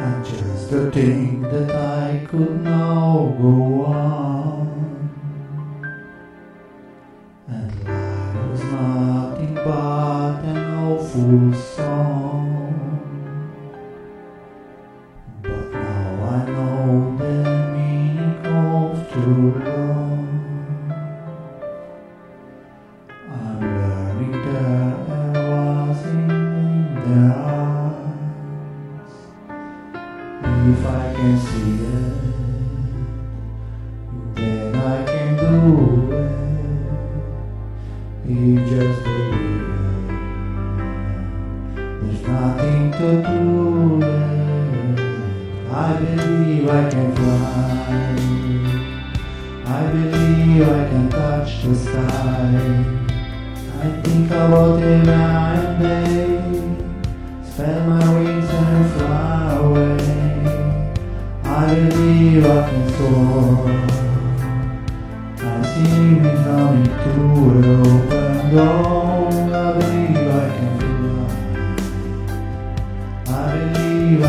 And just to think that I could now go on. And life was nothing but an awful song. There's nothing to do. I believe I can fly. I believe I can touch the sky. I think about it night and day. Spread my wings and fly away. I believe I can soar. I see me coming through an open door.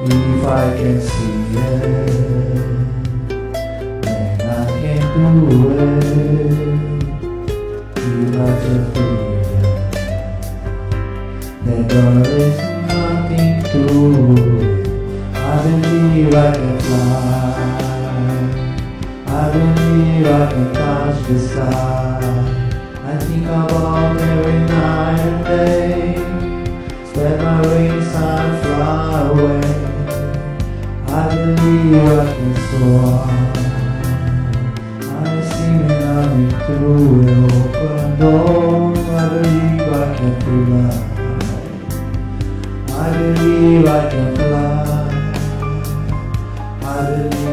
If I can see it, then I can do it. You got to feel. That there is nothing to it. I believe I can fly. I believe I can touch the sky. I think about every night I can soar. I see me coming through an open door. I believe I can fly. I believe I can fly. I believe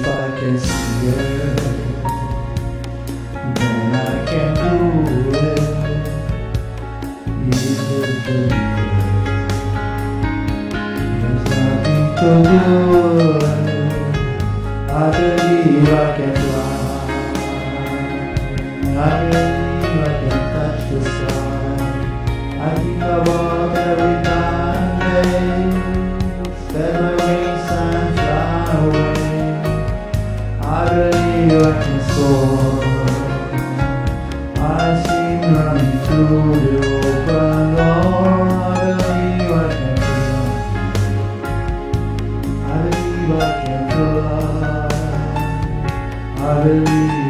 If I can see it, then I can do it. You just believe it. There's nothing to do. I believe I can fly. I I see him running through the open door. I believe I can. I believe I can. I believe